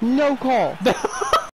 No call.